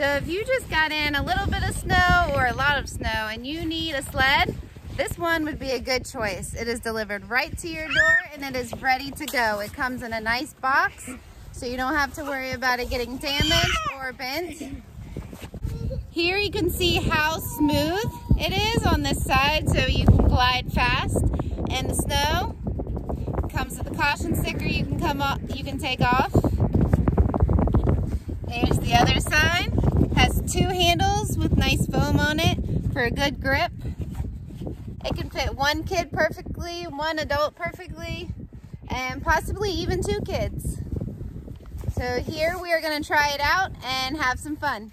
So if you just got in a little bit of snow or a lot of snow and you need a sled, this one would be a good choice. It is delivered right to your door and it is ready to go. It comes in a nice box so you don't have to worry about it getting damaged or bent. Here you can see how smooth it is on this side so you can glide fast. And the snow comes with a caution sticker you can come up, you can take off. There's the other side. Two handles with nice foam on it for a good grip. It can fit one kid perfectly, one adult perfectly, and possibly even two kids. So here we are gonna try it out and have some fun.